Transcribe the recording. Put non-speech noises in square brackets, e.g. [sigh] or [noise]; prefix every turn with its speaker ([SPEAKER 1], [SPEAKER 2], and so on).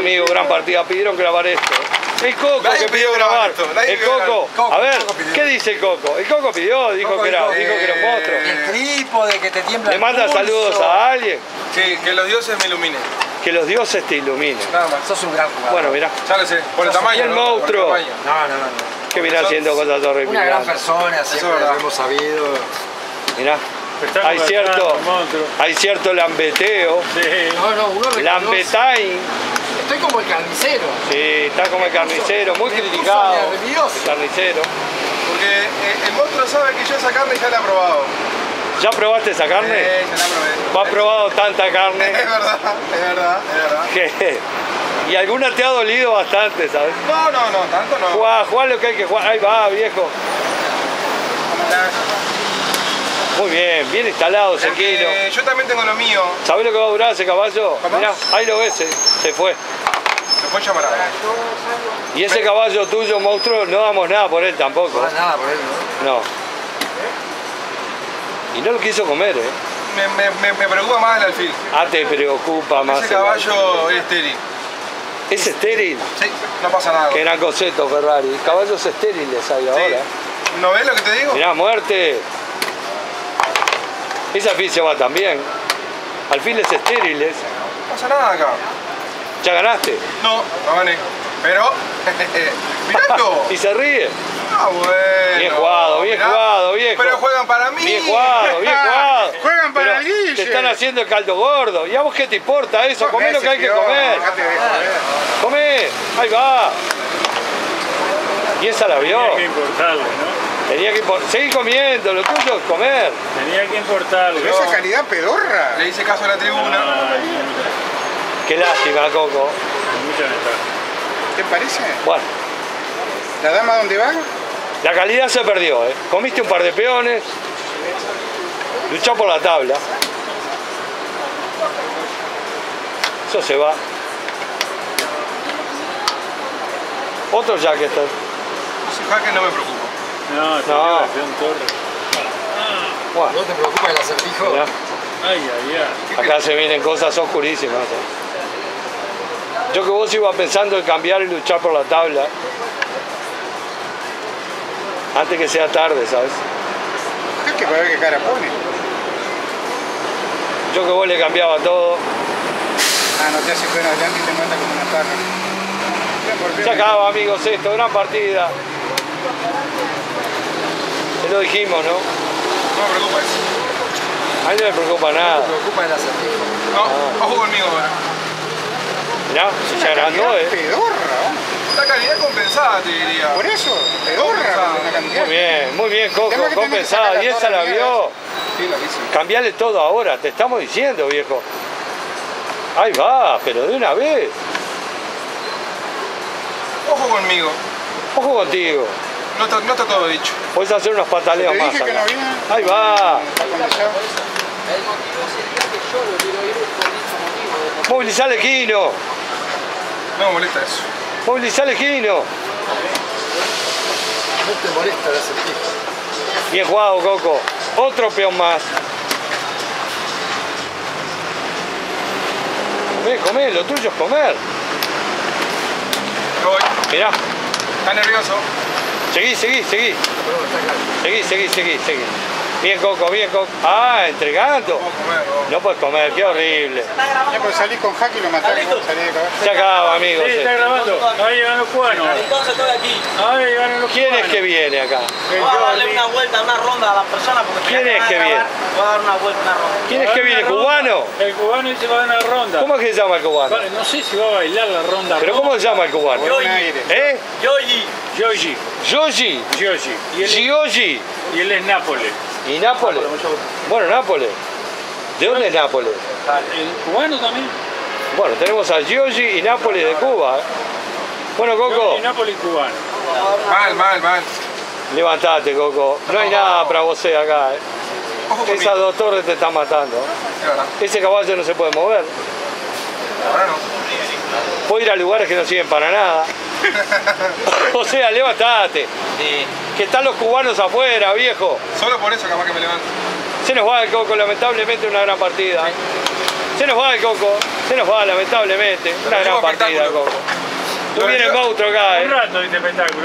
[SPEAKER 1] Amigo, gran partida. Pidieron grabar esto. El Coco
[SPEAKER 2] Nadie
[SPEAKER 1] que
[SPEAKER 2] pidió grabar esto,
[SPEAKER 1] El. Coco.
[SPEAKER 3] Coco,
[SPEAKER 1] A ver,
[SPEAKER 3] Coco.
[SPEAKER 1] ¿qué dice el Coco? El Coco pidió, dijo
[SPEAKER 3] Coco
[SPEAKER 1] que era,
[SPEAKER 3] dijo,
[SPEAKER 1] dijo que era un monstruo.
[SPEAKER 3] El trípode que te tiembla
[SPEAKER 1] Le manda
[SPEAKER 3] pulso.
[SPEAKER 1] saludos a alguien.
[SPEAKER 2] Sí, que los dioses me iluminen.
[SPEAKER 1] Que los dioses te iluminen.
[SPEAKER 2] Nada más.
[SPEAKER 3] Sos un gran jugador.
[SPEAKER 1] Bueno, mirá,
[SPEAKER 2] Ya lo sé. Por el tamaño.
[SPEAKER 1] el
[SPEAKER 2] ¿no? Por el
[SPEAKER 1] monstruo.
[SPEAKER 3] No, no, no. no.
[SPEAKER 1] que viene haciendo cosas
[SPEAKER 3] Una gran persona, siempre lo hemos sabido.
[SPEAKER 1] Mirá, hay cierto,
[SPEAKER 4] monstruo.
[SPEAKER 1] hay cierto lambeteo.
[SPEAKER 4] Sí.
[SPEAKER 3] No, no, uno.
[SPEAKER 1] Lambetain,
[SPEAKER 3] Estoy como el carnicero.
[SPEAKER 1] sí, está como el carnicero, muy criticado.
[SPEAKER 3] nervioso.
[SPEAKER 1] El carnicero.
[SPEAKER 2] Porque eh, el monstruo sabe que yo esa carne ya la he probado.
[SPEAKER 1] ¿Ya probaste esa carne?
[SPEAKER 2] Eh, ya la probé.
[SPEAKER 1] ¿Has probado tanta
[SPEAKER 2] Es
[SPEAKER 1] carne
[SPEAKER 2] verdad, es verdad, es verdad.
[SPEAKER 1] que... Y alguna te ha dolido bastante, ¿sabes?
[SPEAKER 2] No, no, no, tanto no.
[SPEAKER 1] Juega, juega lo que hay que jugar. Ahí va, viejo. Muy bien, bien instalado ese kilo.
[SPEAKER 2] Yo también tengo lo mío.
[SPEAKER 1] ¿Sabés lo que va a durar ese caballo? Mirá, ahí lo ves, eh, se fue.
[SPEAKER 2] Fue llamarada.
[SPEAKER 1] Y ese caballo tuyo, monstruo, no damos nada por él tampoco.
[SPEAKER 3] No da nada por él, ¿no?
[SPEAKER 1] No. Y no lo quiso comer, ¿eh?
[SPEAKER 2] Me, me, me, me preocupa más el alfil.
[SPEAKER 1] Ah, te preocupa más.
[SPEAKER 2] Ese
[SPEAKER 1] el-
[SPEAKER 2] caballo es estéril.
[SPEAKER 1] Es estéril.
[SPEAKER 2] Sí, no pasa nada.
[SPEAKER 1] Qué gran concepto, Ferrari. Caballos estériles hay
[SPEAKER 2] Sí.
[SPEAKER 1] ahora.
[SPEAKER 2] ¿No ves lo que te digo?
[SPEAKER 1] Mirá, muerte. Esa alfil se va también. Alfiles estériles.
[SPEAKER 2] No pasa nada acá.
[SPEAKER 1] Ya ganaste.
[SPEAKER 2] No, no gané. Pero, [laughs] miralo. [laughs]
[SPEAKER 1] Y se ríe.
[SPEAKER 2] Ah, bueno.
[SPEAKER 1] Bien jugado, bien
[SPEAKER 2] Mirá.
[SPEAKER 1] jugado, viejo.
[SPEAKER 2] Pero juegan para mí.
[SPEAKER 1] Bien jugado, bien [laughs] jugado.
[SPEAKER 2] Juegan para
[SPEAKER 1] Pero
[SPEAKER 2] Guille.
[SPEAKER 1] Te están haciendo el caldo gordo. ¿Y a vos qué te importa eso? Comé lo que hay que comer. Comé. Ahí va. Y esa la vio.
[SPEAKER 4] Tenía que importarle, ¿no?
[SPEAKER 1] Tenía que impor- seguir comiendo. Lo tuyo es comer.
[SPEAKER 4] Tenía que importarle.
[SPEAKER 2] Pero esa
[SPEAKER 5] calidad pedorra.
[SPEAKER 2] Le hice caso a la tribuna.
[SPEAKER 1] Qué lástima, Coco.
[SPEAKER 4] con mucha ventaja.
[SPEAKER 5] ¿Te parece?
[SPEAKER 1] Bueno,
[SPEAKER 5] ¿La dama dónde va?
[SPEAKER 1] la calidad se perdió. ¿eh? Comiste un par de peones. Luchó por la tabla. Eso se va. Otro ya que está.
[SPEAKER 2] Ese jaque no me preocupa.
[SPEAKER 4] No,
[SPEAKER 1] No.
[SPEAKER 4] lleva John Torres.
[SPEAKER 1] Bueno,
[SPEAKER 3] ¿No te preocupa el acertijo?
[SPEAKER 4] Ay, ay, ay.
[SPEAKER 1] acá se vienen cosas oscurísimas. ¿eh? Yo que vos iba pensando en cambiar y luchar por la tabla. Antes que sea tarde, ¿sabes?
[SPEAKER 5] Es que para ver qué cara pone.
[SPEAKER 1] Yo que vos le cambiaba todo.
[SPEAKER 5] Ah, no te hace freno adelante y te manda como una parra.
[SPEAKER 1] Se acaba, amigos, esto, gran partida. Se lo dijimos, ¿no?
[SPEAKER 2] No me preocupa eso.
[SPEAKER 1] A mí no me preocupa
[SPEAKER 3] ¿No
[SPEAKER 1] nada.
[SPEAKER 3] te preocupa el acertijo?
[SPEAKER 2] No, ojo conmigo ahora.
[SPEAKER 1] Mirá, se agrandó,
[SPEAKER 5] Calidad
[SPEAKER 1] ¿eh?
[SPEAKER 5] pedorra.
[SPEAKER 2] La calidad compensada, te diría.
[SPEAKER 5] Por eso, pedorra, una cantidad.
[SPEAKER 1] Muy bien, muy bien, Coco, compensada. Y
[SPEAKER 5] la
[SPEAKER 1] esa la vio.
[SPEAKER 2] Sí, la hice.
[SPEAKER 1] Cambiale todo ahora, te estamos diciendo, viejo. Ahí va, pero de una vez.
[SPEAKER 2] Ojo conmigo.
[SPEAKER 1] Ojo contigo.
[SPEAKER 2] No está, no está todo dicho.
[SPEAKER 1] Puedes hacer unos pataleos más. acá.
[SPEAKER 5] no viene.
[SPEAKER 1] Ahí va.
[SPEAKER 5] Condensado.
[SPEAKER 1] Movilizale Quino.
[SPEAKER 2] No me molesta eso.
[SPEAKER 1] Movilizale Quino.
[SPEAKER 3] No te molesta el acertijo.
[SPEAKER 1] Bien jugado, Coco. Otro peón más. Comé, comé, lo tuyo es comer.
[SPEAKER 2] Me voy.
[SPEAKER 1] Mirá,
[SPEAKER 2] Está nervioso.
[SPEAKER 1] seguí, seguí, seguí. Seguí, seguí, seguí, seguí. Bien, Coco, bien, Coco. Ah, entregando.
[SPEAKER 2] Comer, ¿no?
[SPEAKER 1] No puedes comer, qué horrible.
[SPEAKER 5] Ya, pues salí con jaque y lo mataron.
[SPEAKER 1] Se acaba, amigos.
[SPEAKER 4] Sí, está
[SPEAKER 1] esto.
[SPEAKER 4] grabando. Ahí van los cubanos.
[SPEAKER 6] Entonces estoy aquí.
[SPEAKER 4] Ahí van los
[SPEAKER 1] ¿Quién es que viene acá?
[SPEAKER 6] Voy a darle una vuelta, una ronda a la persona porque
[SPEAKER 1] ¿Quién es que viene?
[SPEAKER 6] Voy a dar una vuelta, una ronda.
[SPEAKER 1] ¿Quién es que viene? ¿Cubano?
[SPEAKER 4] El cubano dice va a dar una ronda.
[SPEAKER 1] ¿Cómo es que se llama el cubano?
[SPEAKER 4] Vale, No sé si va a bailar la ronda.
[SPEAKER 1] ¿Pero cómo se llama el cubano?
[SPEAKER 5] Aire.
[SPEAKER 1] ¿Eh?
[SPEAKER 6] Yoyi.
[SPEAKER 4] Yoji.
[SPEAKER 1] Yoshi.
[SPEAKER 4] Yoji. Y él,
[SPEAKER 1] Giogi.
[SPEAKER 4] y él es Nápoles.
[SPEAKER 1] ¿Y Nápoles? Bueno, Nápoles. ¿De dónde es Nápoles?
[SPEAKER 4] ¿El cubano también?
[SPEAKER 1] Bueno, tenemos a Giogi y Nápoles de Cuba. ¿eh? Bueno, Coco,
[SPEAKER 4] Nápoles cubano.
[SPEAKER 2] Mal, mal, mal.
[SPEAKER 1] levantate, Coco. No hay nada para vos acá. ¿eh?
[SPEAKER 2] Ojo conmigo.
[SPEAKER 1] Esas dos torres te están matando. Ese caballo no se puede mover. Puede ir a lugares que no sirven para nada. [laughs] o sea, levantate. Que están los cubanos afuera, viejo.
[SPEAKER 2] Solo por eso capaz que me levanto.
[SPEAKER 1] Se nos va el Coco, lamentablemente una gran partida. Se nos va el Coco, se nos va lamentablemente. Una gran partida. Coco. Tú vienes el monstruo acá,
[SPEAKER 4] Un
[SPEAKER 1] eh.
[SPEAKER 4] rato de este espectáculo.